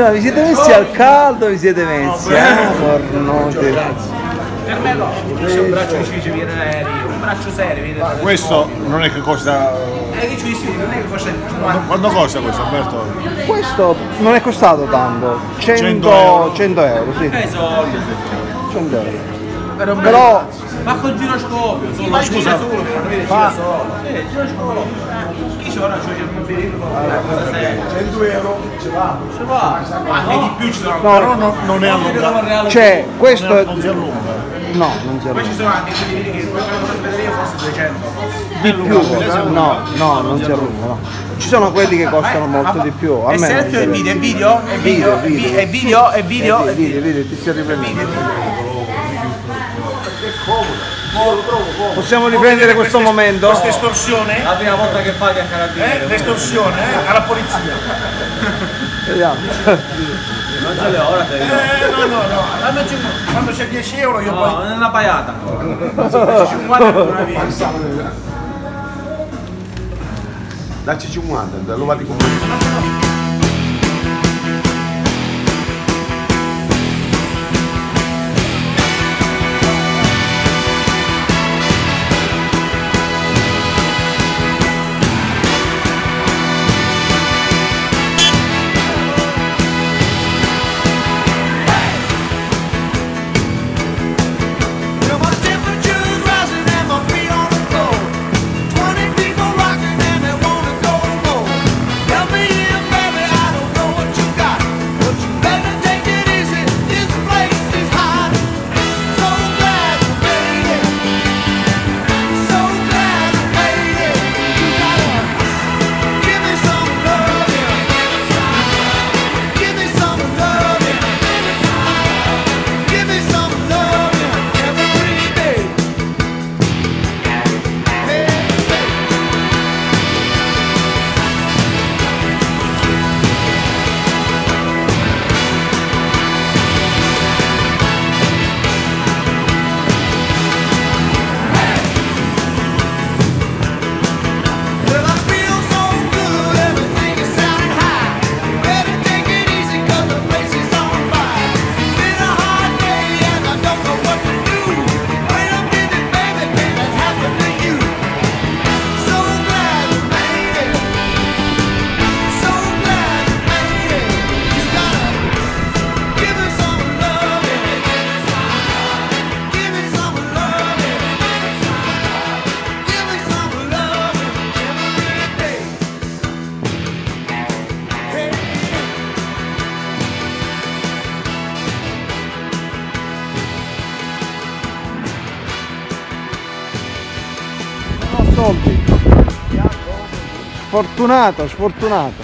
Buongiorno, vi siete messi al caldo vi siete messi? Eh, pornote. Per me no, c'è un braccio di civice viene aereo, un braccio serio viene da Questo non è che costa. Eh, che ci dici, non è che costa 50 Quanto costa questo Alberto? Questo non è costato tanto, 100, 100 euro. 100 euro, sì, eh, soldi. 100 euro. Però, Però ma col giroscopio, sì, ma scusa, solo, gira solo. Eh, giroscopio. Chi c'è ora c'è il cosa seria. 100 euro ce l'ha. Ce va. Ma e di più ci sono no, Però non, non è allungato. c'è questo è- Non si allunga. no, non si Poi ci allunga. sono anche quelli che quello che vedere io forse 200. Di più, no, no, non si allunga, no. Ci sono quelli che costano molto di più. A È me non selfie o è video? È video? È video? È Video, video? È video? È video? allunga. Vedi, vedi, ti stai riprendendo. Possiamo riprendere questo momento? Questa estorsione, La prima volta che paghi a eh, carabinieri. l'estorsione eh, alla polizia. Vediamo. Non ce l'ho, ora te le. Eh, no, no, no, quando c'è, quando c'è 10 euro io No, poi... non è una paiata ancora. 50 per una via. Dacci 50, lo vado con My Sfortunato, sfortunato.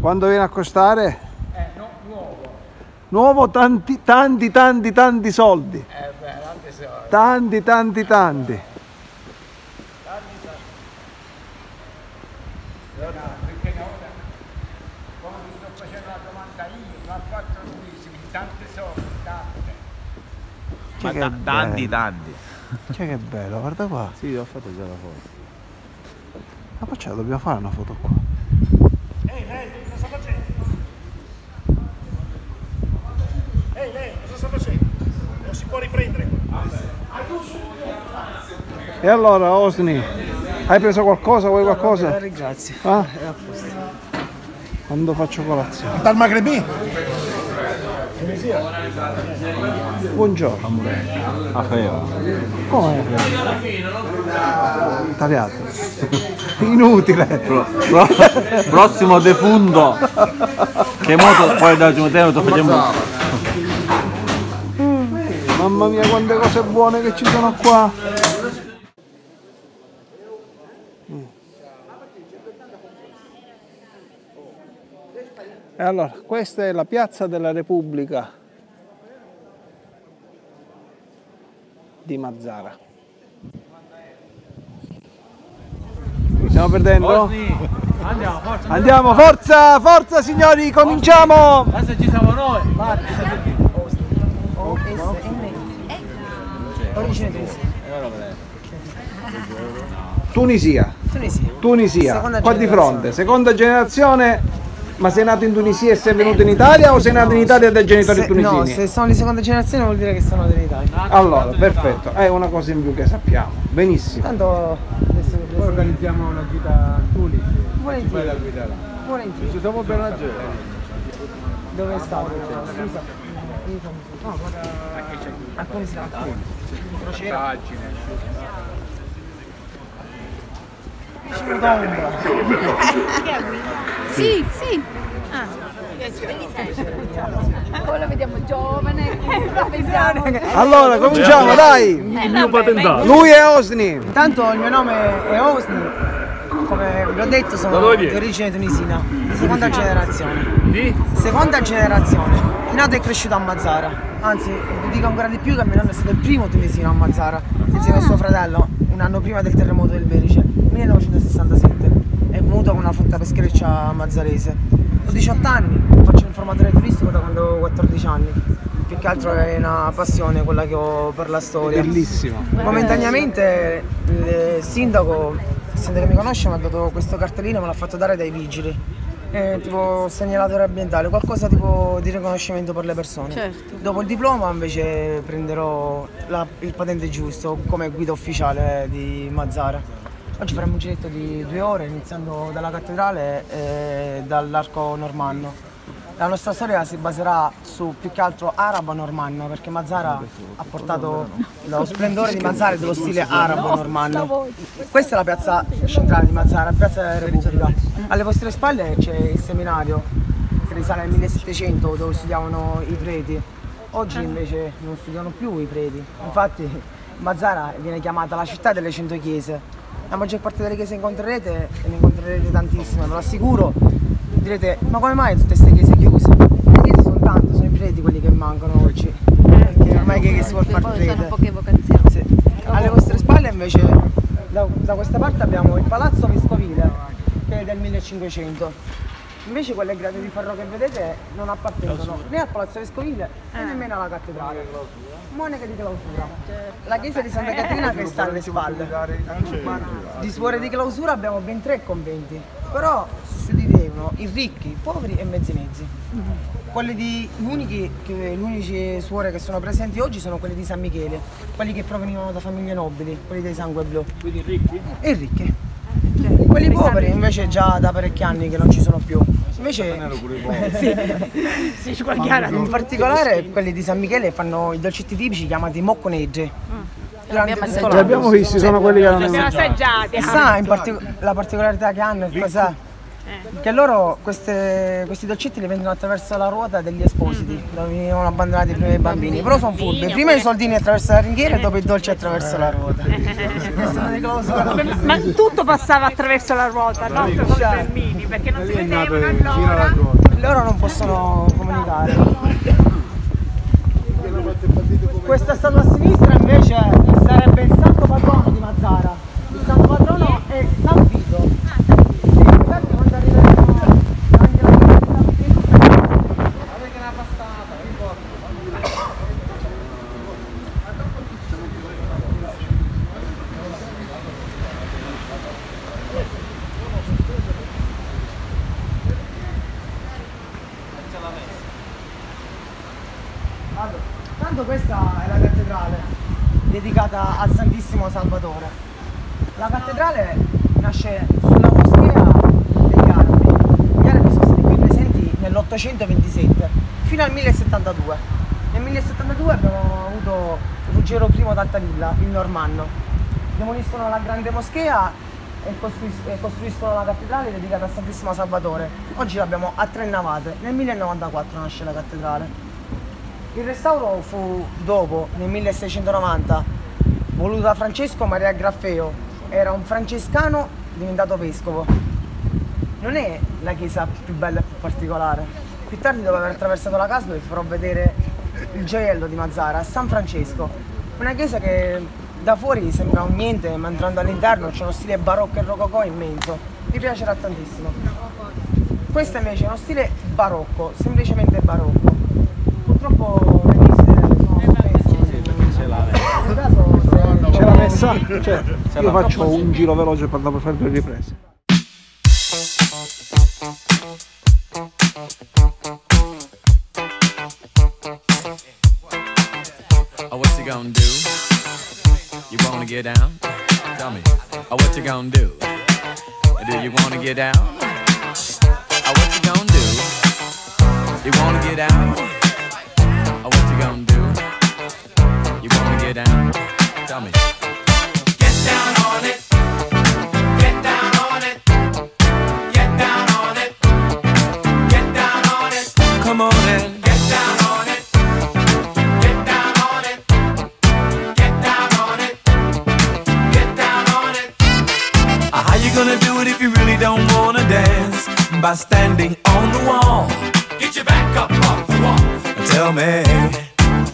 Quando viene a costare? Eh, no, nuovo. Nuovo tanti, tanti, tanti, tanti soldi. Tanti, tanti, tanti. Ma che ta- bello. tanti, tanti. Cioè che bello, guarda qua. Sì, ho fatto già la foto. Ma poi ce la dobbiamo fare una foto qua. Ehi, lei, cosa sta facendo? Ehi, lei, cosa sta facendo? Non si può riprendere. E allora Osni, hai preso qualcosa? Vuoi qualcosa? Grazie. Ah? Quando faccio colazione. Dal Magrebì? Buongiorno. Come? Tagliato. Inutile. Prossimo defunto. Che moto poi da ultimo tempo facciamo. Mamma mia quante cose buone che ci sono qua. E allora, questa è la piazza della Repubblica di Mazzara. Stiamo perdendo? Andiamo, forza. Andiamo, forza, forza signori, cominciamo! Adesso ci siamo noi. Tunisia. Tunisia. Tunisia, qua di fronte, seconda generazione, ma sei nato in Tunisia e sei venuto in Italia o sei nato in Italia dai genitori Se- tunisini? no, se sono di seconda generazione vuol dire che sono dell'Italia. Allora, perfetto, è una cosa in più che sappiamo, benissimo. Tanto adesso Poi organizziamo una gita a Tunisi. volentieri. Bella guida là. Volentieri. Ci siamo per una gita. Dove è stato? Scusa. No, guarda. A come si Crociera. Vicino d'ombra. Sì, sì. Ah, poi lo vediamo giovane, vediamo. Allora, cominciamo, dai! Il mio patentato. Lui è Osni. Intanto il mio nome è Osni, come vi ho detto sono di origine tunisina, di seconda generazione. Di? Seconda generazione, nato e cresciuto a Mazzara. Anzi, vi dico ancora di più che mio nonno è stato il primo tunisino a Mazzara, insieme a suo fratello, un anno prima del terremoto del Berice, 1967. È venuto con una flotta peschereccia mazzarese. Ho 18 anni, faccio l'informatore turistico da quando ho 14 anni. Più che altro è una passione quella che ho per la storia. Bellissimo. Momentaneamente il sindaco, il sindaco che mi conosce, mi ha dato questo cartellino, me l'ha fatto dare dai vigili. È tipo segnalatore ambientale, qualcosa tipo di riconoscimento per le persone. Certo. Dopo il diploma invece prenderò la- il patente giusto come guida ufficiale di Mazzara. Oggi faremo un giretto di due ore iniziando dalla cattedrale e dall'arco normanno. La nostra storia si baserà su più che altro arabo-normanno perché Mazzara ha portato lo splendore di Mazzara e dello stile arabo-normanno. Questa è la piazza centrale di Mazzara, la piazza della Repubblica. Alle vostre spalle c'è il seminario che risale al 1700 dove studiavano i preti. Oggi invece non studiano più i preti. Infatti Mazzara viene chiamata la città delle cento chiese. La maggior parte delle chiese che incontrerete, e ne incontrerete tantissime, ve lo assicuro, direte ma come mai tutte queste chiese chiuse? Le chiese sono tante, sono i preti quelli che mancano oggi. Perché ormai che, che si vuol far Poi sono poche vocazioni. Sì. Alle vostre spalle invece da, da questa parte abbiamo il palazzo vescovile che è del 1500. Invece quelle grate di ferro che vedete non appartengono né al palazzo vescovile né nemmeno alla cattedrale. Monache di clausura. La chiesa di Santa Caterina che sta alle spalle. Di suore di clausura abbiamo ben tre conventi, però suddivdono i ricchi, i poveri e mezzi mezzi. Quelli di, gli, unici, che, le unici suore che sono presenti oggi sono quelli di San Michele, quelli che provenivano da famiglie nobili, quelli dei sangue blu. Quindi ricchi? E ricchi. Quelli poveri invece già da parecchi anni che non ci sono più. Invece Si squagliara in particolare quelli di San Michele fanno i dolcetti tipici chiamati mocconegge. Tutto Li abbiamo visti, sono quelli che hanno... Assaggiati. Sa in partic- la particolarità che hanno è cosa? Che loro queste- questi dolcetti li vendono attraverso la ruota degli espositi, dove venivano abbandonati prima i bambini. Però sono furbi, prima i soldini attraverso la ringhiera e dopo i dolci attraverso la ruota. Ma tutto passava attraverso la ruota, no? Solo i bambini, perché non si vedevano allora. Loro non possono comunicare. Questa statua a sinistra invece sarebbe il santo patrono di Mazzara. Il santo patrono è San Vito. Sì, infatti quando arriveremo anche la Avete una passata, vi porto. Allora, tanto questa è la cattedrale dedicata al Santissimo Salvatore. La cattedrale nasce sulla moschea degli arabi. Gli arabi sono stati qui presenti nell'827 fino al 1072. Nel 1072 abbiamo avuto Ruggero I d'Altalilla, il normanno. Demoliscono la grande moschea e e costruiscono la cattedrale dedicata al Santissimo Salvatore. Oggi l'abbiamo a tre navate. Nel 1094 nasce la cattedrale. Il restauro fu dopo, nel 1690, voluto da Francesco Maria Graffeo. Era un francescano diventato vescovo. Non è la chiesa più bella e più particolare. Più tardi, dopo aver attraversato la casa, vi farò vedere il gioiello di Mazzara, San Francesco. Una chiesa che da fuori sembra un niente, ma entrando all'interno c'è uno stile barocco e rococò immenso. Vi piacerà tantissimo. Questo invece è uno stile barocco, semplicemente barocco. Purtroppo le visite sono sospese. Nel caso, se- Ce l'ha messa Esatto, cioè, io faccio un giro veloce per dopo fare due riprese. Oh, what you gonna do? You wanna get down? Tell me. Oh, what you gonna do? Do you wanna get down? By standing on the wall. Get your back up off the wall. Tell me.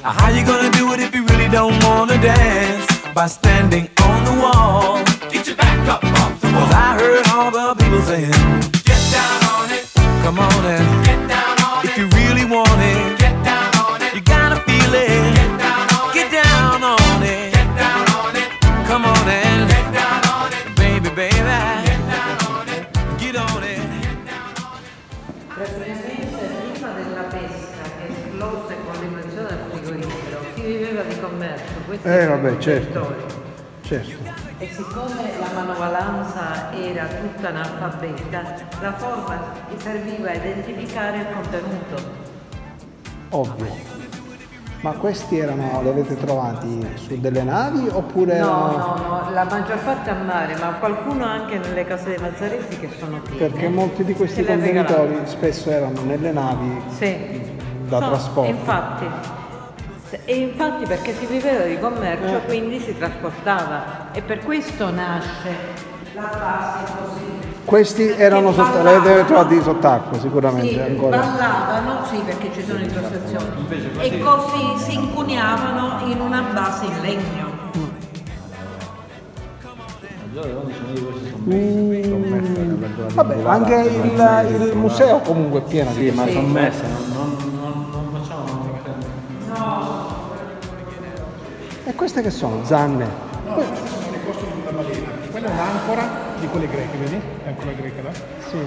How you gonna do it if you really don't wanna dance? By standing on the wall. Get your back up off the wall. Cause I heard all the people saying, Get down on it. Come on and get down on it. If you really want it, Eh vabbè, certo. Certo. E siccome la manovalanza era tutta analfabeta, la forma gli serviva a identificare il contenuto. Ovvio. Ma questi erano, li avete trovati su delle navi oppure No, erano... no, no, la maggior parte a mare, ma qualcuno anche nelle case dei Mazzaresi che sono piene. Perché molti di questi contenitori spesso erano nelle navi Sì. da No, trasporto. Infatti, e infatti perché si viveva di commercio, Eh. quindi si trasportava e per questo nasce la base così. Questi erano sotto, sott'acqua sicuramente Sì, ancora. ballavano, sì perché ci sono incrostazioni, e così si incuneavano in una base in legno. Mm, vabbè, anche il, il museo comunque è pieno di Sì, ma messe, non, non, non, non E queste che sono? Zanne? No, questi sono i costi di una balena. Quella è un'ancora di quelle greche, vedi? È ancora greca là. Sì.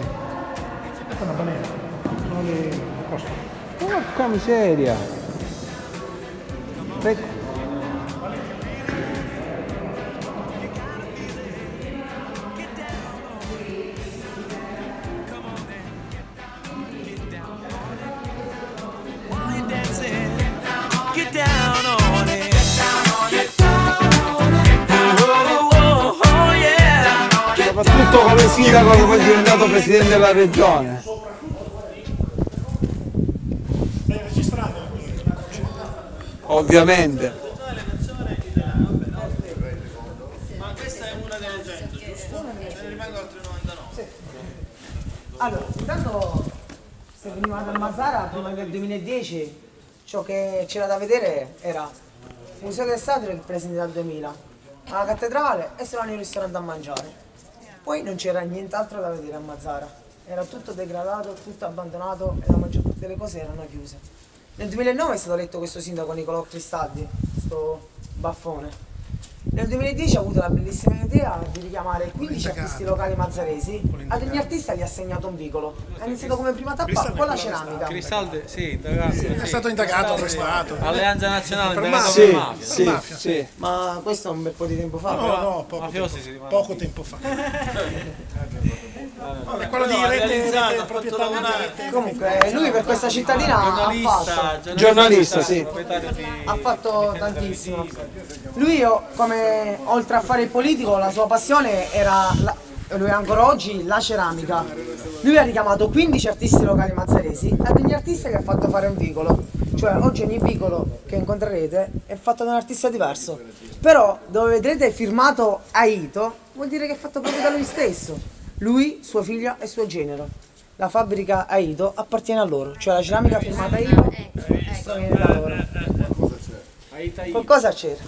Questa è una balena. Sono le costi. Porca miseria! Beh, diventato presidente della regione. Ovviamente. Ma questa è una delle 100, giusto? Ce ne rimangono altre 99. Allora, intanto se venivate a Mazzara prima del 2010 ciò che c'era da vedere era il Museo del Stato che è presente dal 2000, la cattedrale e se no nei ristoranti a mangiare. Poi non c'era nient'altro da vedere a Mazzara, era tutto degradato, tutto abbandonato e la maggior parte delle cose erano chiuse. Nel 2009 è stato eletto questo sindaco Nicolò Cristaldi, questo baffone. Nel 2010 ha avuto la bellissima idea di richiamare 15 artisti locali mazzaresi, ad ogni artista gli ha assegnato un vicolo. Ha iniziato come prima tappa con la ceramica. Cristalde, sì, indagato. Sì, È stato indagato, arrestato. Alleanza Nazionale, Per mafia. mafia. sì, mafia. sì. Ma questo è un bel po' di tempo fa. No, no, poco, tempo, poco tempo fa. È quello di rete, rete proprietà. Comunque lui per questa cittadina ha fatto, Giornalista, sì. ha fatto tantissimo. Lui oh, come oltre a fare il politico la sua passione era, la- e lui ancora oggi, la ceramica. Lui ha richiamato 15 artisti locali mazzaresi ad ogni artista che ha fatto fare un vicolo. Cioè oggi ogni vicolo che incontrerete è fatto da un artista diverso. Però dove vedrete firmato Aito vuol dire che è fatto proprio da lui stesso. Lui, sua figlia e suo genero. La fabbrica Aito appartiene a loro, cioè la ceramica firmata Aito proviene da loro. Qualcosa c'era.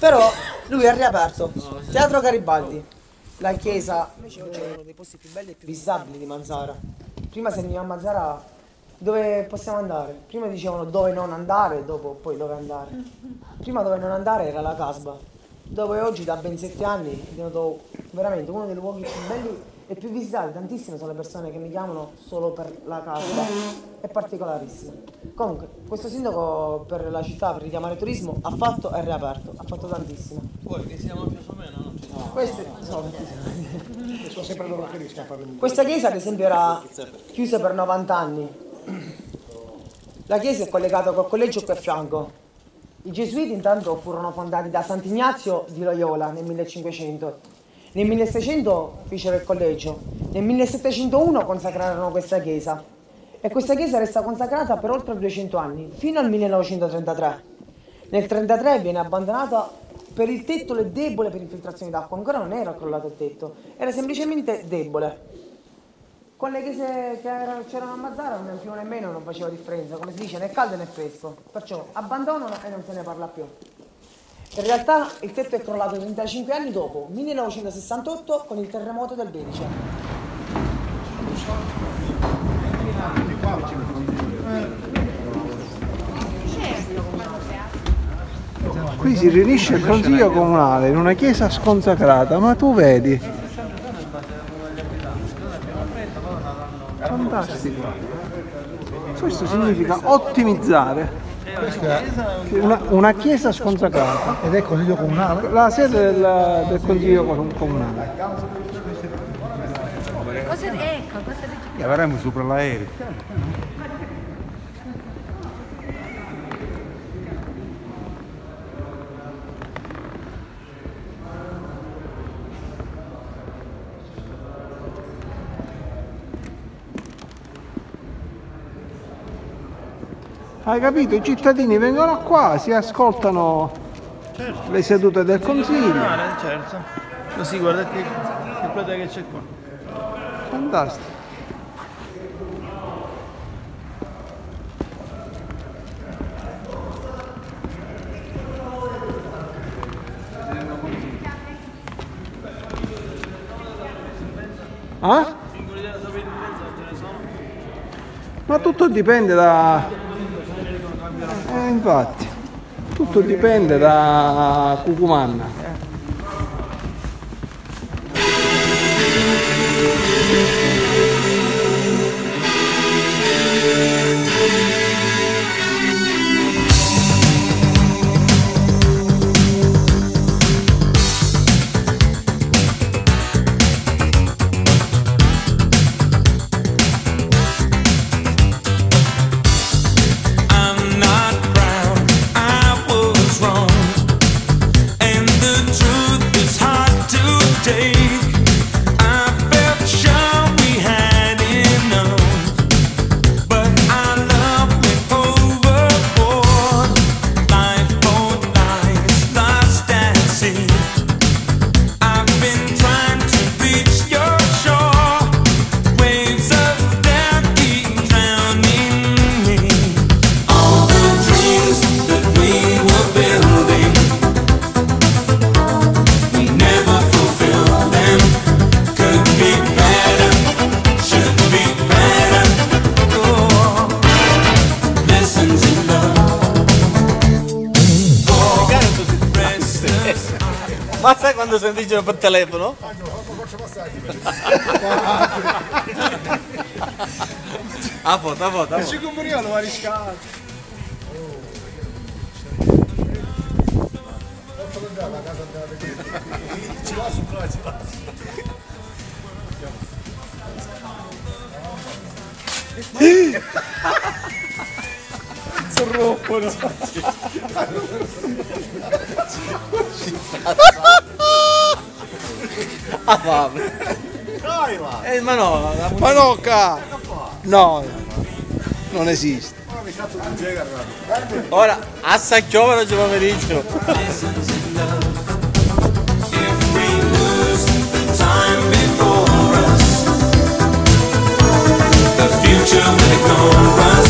Però lui ha riaperto Teatro Garibaldi, la chiesa, è uno dei posti più belli e più visitabili di Manzara. Prima se andiamo a Manzara dove possiamo andare? Prima dicevano dove non andare, dopo poi dove andare. Prima dove non andare era la Casba. Dove oggi da ben sette anni è diventato veramente uno dei luoghi più belli e più visitati. Tantissime sono le persone che mi chiamano solo per la casa, è particolarissimo. Comunque, questo sindaco per la città, per richiamare turismo, ha fatto e riaperto, ha fatto tantissimo. Poi che siamo più o meno, no? Queste sono Sono sempre loro che riescono a fare un... Questa chiesa ad esempio era chiusa per 90 anni. La chiesa è collegata col collegio qui a fianco. I gesuiti intanto furono fondati da Sant'Ignazio di Loyola nel 1500. Nel 1600 fecero il collegio. Nel 1701 consacrarono questa chiesa. E questa chiesa resta consacrata per oltre 200 anni, fino al 1933. Nel 1933 viene abbandonata per il tetto debole per infiltrazioni d'acqua, ancora non era crollato il tetto, era semplicemente debole. Con le chiese che era- c'erano a Mazzara né più né meno non faceva differenza, come si dice, né caldo né fresco, perciò abbandonano e non se ne parla più. In realtà il tetto è crollato 35 anni dopo, 1968, con il terremoto del Belice. Qui si riunisce il consiglio comunale in una chiesa sconsacrata, ma tu vedi. Fantastico. Questo significa ottimizzare. Una, una chiesa sconsacrata. Ed è il consiglio comunale? La sede del, del consiglio com- comunale. Cosa ecco, cosa? E avremo sopra l'aereo. Hai capito? I cittadini vengono qua, si ascoltano le sedute del consiglio. Male, certo. Così guarda che, che che c'è qua. Fantastico. Ah? Ma tutto dipende da... Eh, infatti, tutto dipende da Cucumanna. Ma sai quando senti per telefono? A foto, a foto, a foto. Chico Muriel va riscato. Ci va su qua, ci va. Si rompono. Ah, fame. Dai, va. Eh, ma no, la- la- Manocca! No, non esiste. Ora, assaggiovano oggi pomeriggio. future may come us. We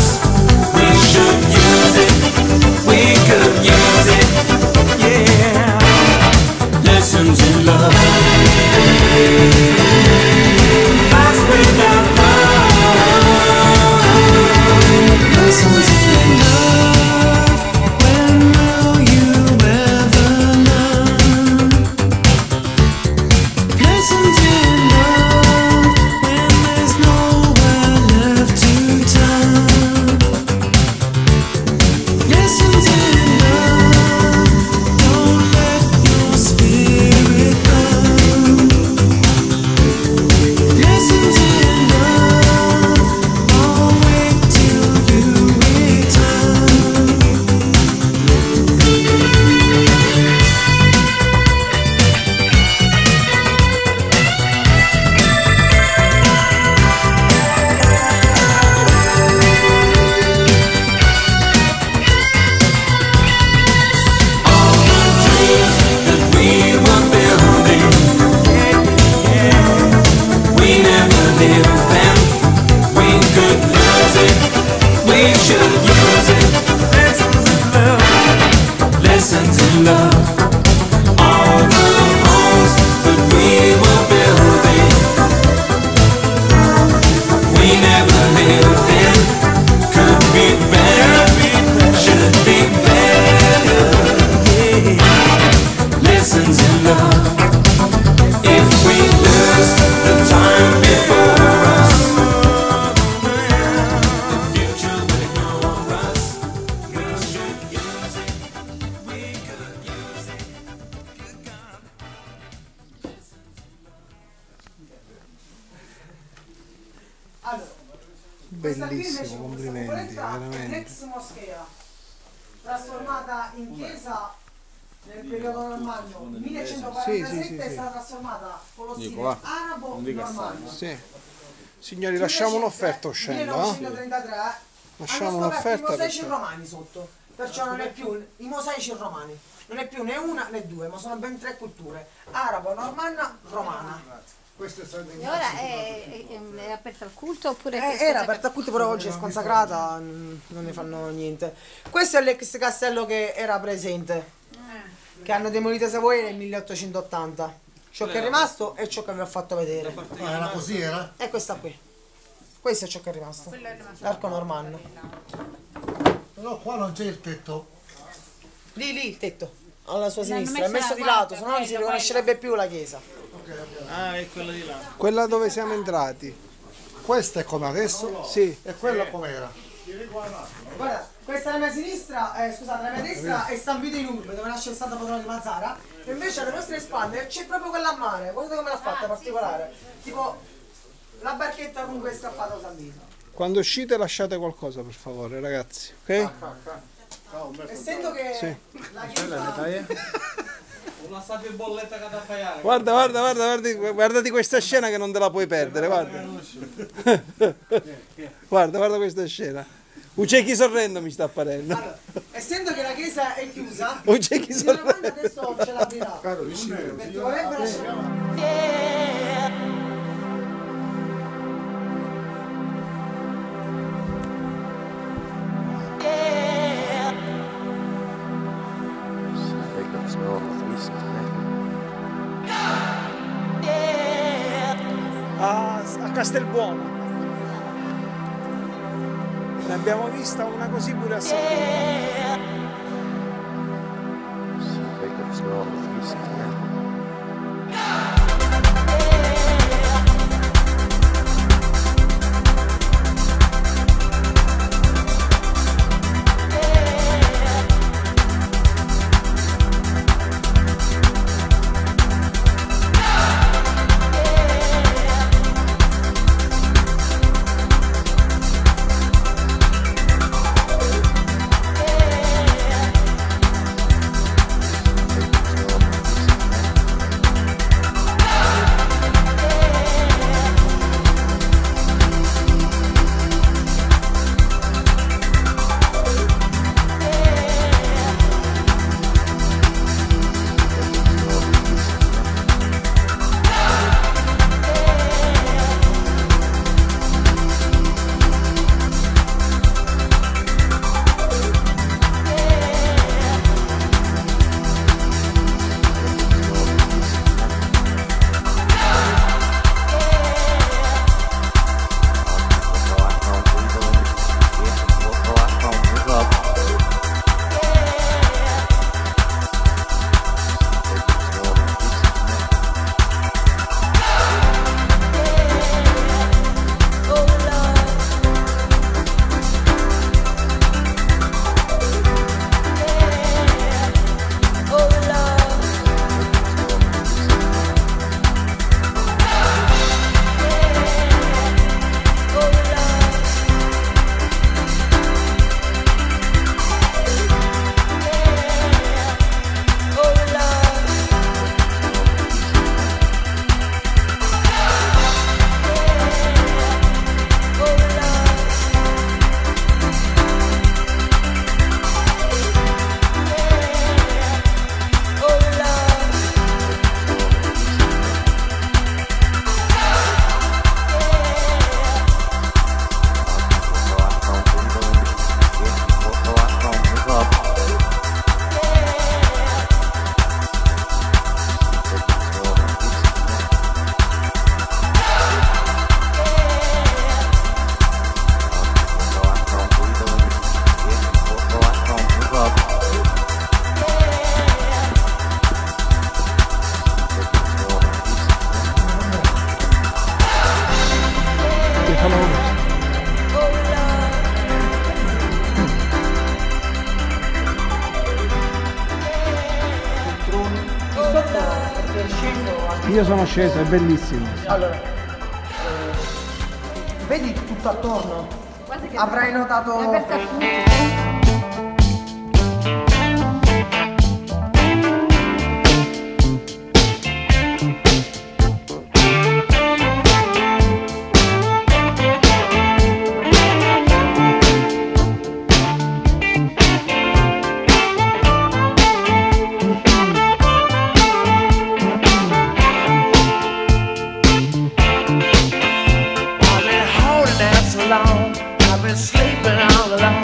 È trasformata con lo stile Dico, va. arabo normanno. Sì. Signori, lasciamo un'offerta uscendo, eh? 1933 Lasciamo hanno scoperto un'offerta i mosaici perché- romani sotto, perciò non è più i mosaici romani, non è più né una né due, ma sono ben tre culture, arabo, normanna, romana. Questo è stato E ora è, è- è aperto al culto oppure Eh, che era cosa- aperta a culto, però oggi è sconsacrata, mm, non ne fanno niente. Questo è l'ex castello che era presente, che hanno demolito i Savoie nel 1880. Ciò che è rimasto è ciò che vi ho fatto vedere. Ah, era così, era? È questa qui. Questo è ciò che è rimasto. L'arco normanno. Però qua non c'è il tetto. Lì, lì, il tetto. Alla sua sinistra, è messo di lato, se no non si riconoscerebbe più la chiesa. Ah, è quella di là. Quella dove siamo entrati. Questo è come adesso Sì. e quello com'era. Guarda, questa è la mia sinistra, eh, scusate, la mia destra è San Vito in Urbe, dove nasce il Santo Patrono di Mazzara, e invece alle nostre spalle c'è proprio quella a mare, guardate come l'ha fatta particolare. Tipo la barchetta con cui è scappato San Vito. Quando uscite lasciate qualcosa, per favore, ragazzi. Ok? Essendo che Sì. la chiesa... Una sabbia bolletta che da pagare. Guarda, guarda, guarda, guardi, guardati questa scena che non te la puoi perdere, guarda. guarda, guarda questa scena. Uccechi sorrendo mi sta apparendo. Allora, essendo che la chiesa è chiusa, sorrendo. Amanda adesso ce l'aprirà. Perché vorrebbe lasciare... a, a Castelbuono. Ne abbiamo vista una così pure a io sono sceso, è bellissimo. Allora, eh, vedi tutto attorno? Avrai notato... all alone.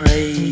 Crazy.